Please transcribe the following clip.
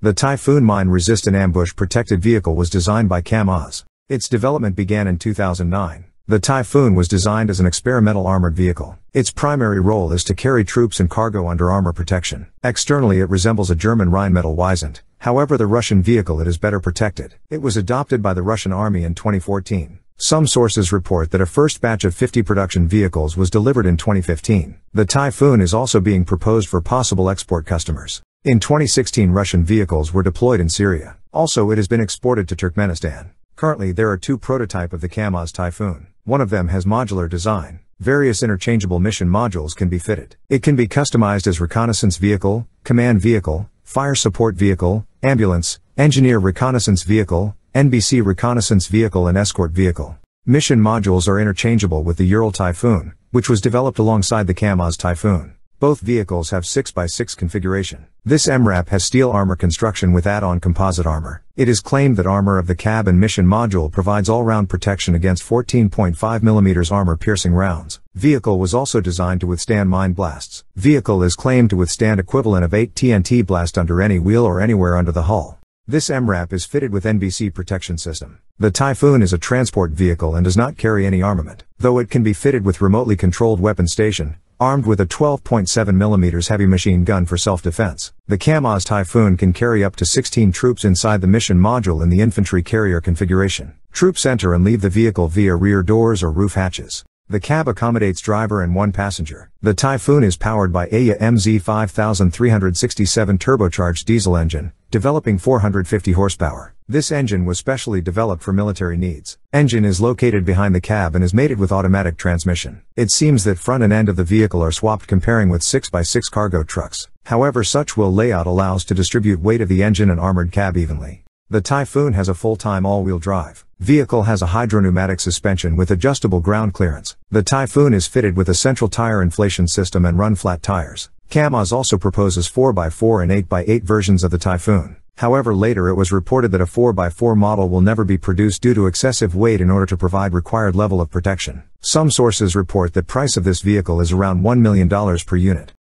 The Typhoon mine-resistant ambush-protected vehicle was designed by KAMAZ. Its development began in 2009. The Typhoon was designed as an experimental armored vehicle. Its primary role is to carry troops and cargo under armor protection. Externally it resembles a German Rheinmetall Weisand, however the Russian vehicle it is better protected. It was adopted by the Russian army in 2014. Some sources report that a first batch of 50 production vehicles was delivered in 2015. The Typhoon is also being proposed for possible export customers. In 2016 Russian vehicles were deployed in Syria. Also it has been exported to Turkmenistan. Currently there are two prototype of the KAMAZ Typhoon. One of them has modular design. Various interchangeable mission modules can be fitted. It can be customized as reconnaissance vehicle, command vehicle, fire support vehicle, ambulance, engineer reconnaissance vehicle, NBC reconnaissance vehicle and escort vehicle. Mission modules are interchangeable with the Ural Typhoon, which was developed alongside the KAMAZ Typhoon. Both vehicles have 6x6 configuration. This MRAP has steel armor construction with add-on composite armor. It is claimed that armor of the cab and mission module provides all-round protection against 14.5 mm armor-piercing rounds. Vehicle was also designed to withstand mine blasts. Vehicle is claimed to withstand equivalent of 8 TNT blast under any wheel or anywhere under the hull. This MRAP is fitted with NBC protection system. The Typhoon is a transport vehicle and does not carry any armament, though it can be fitted with remotely controlled weapon station, armed with a 12.7mm heavy machine gun for self-defense. The KAMAZ Typhoon can carry up to 16 troops inside the mission module in the infantry carrier configuration. Troops enter and leave the vehicle via rear doors or roof hatches. The cab accommodates driver and one passenger. The Typhoon is powered by YaMZ 5367 turbocharged diesel engine, developing 450 horsepower. This engine was specially developed for military needs. Engine is located behind the cab and is mated with automatic transmission. It seems that front and end of the vehicle are swapped comparing with 6x6 cargo trucks. However such will layout allows to distribute weight of the engine and armored cab evenly. The Typhoon has a full-time all-wheel drive. Vehicle has a hydropneumatic suspension with adjustable ground clearance. The Typhoon is fitted with a central tire inflation system and run flat tires. KAMAZ also proposes 4x4 and 8x8 versions of the Typhoon. However later it was reported that a 4x4 model will never be produced due to excessive weight in order to provide required level of protection. Some sources report that price of this vehicle is around $1 million per unit.